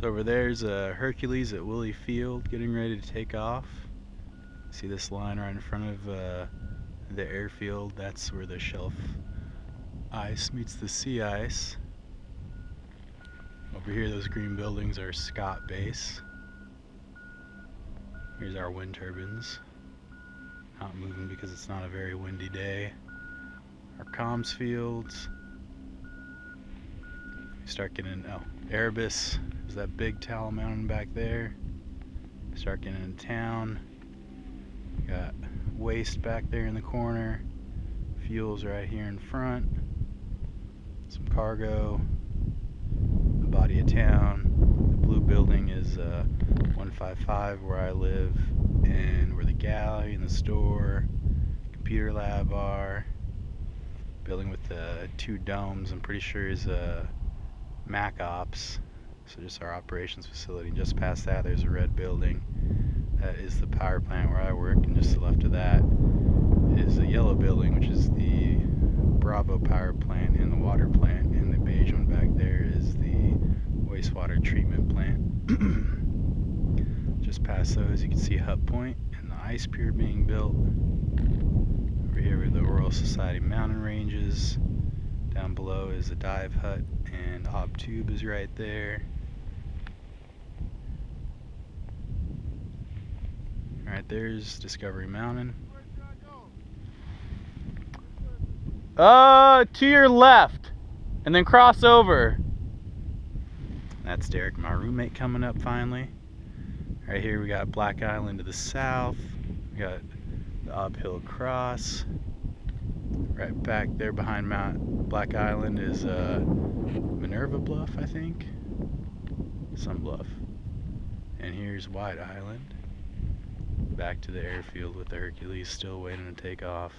So over there's a Hercules at Willie Field getting ready to take off. See this line right in front of uh, the airfield? That's where the shelf ice meets the sea ice. Over here, those green buildings are Scott Base. Here's our wind turbines. Not moving because it's not a very windy day. Our comms fields. You start getting, oh, Erebus is that big towel mountain back there. Start getting into town. Got waste back there in the corner. Fuels right here in front. Some cargo. The body of town. The blue building is uh, 155 where I live and where the galley and the store, computer lab are. Building with the two domes, I'm pretty sure is a uh, Mac Ops. So just our operations facility. Just past that, there's a red building. That is the power plant where I work, and just to the left of that is a yellow building, which is the Bravo power plant and the water plant. And the beige one back there is the wastewater treatment plant. just past those, you can see Hut Point and the ice pier being built. Over here are the Royal Society mountain ranges. Down below is the dive hut and Ob Tube is right there. Right there's Discovery Mountain. Uh, to your left, and then cross over. That's Derek, my roommate, coming up finally. Right here we got Black Island to the south. We got the Ob Hill cross. Right back there behind Mount Black Island is uh, Minerva Bluff, I think. Some bluff. And here's White Island. Back to the airfield with the Hercules still waiting to take off.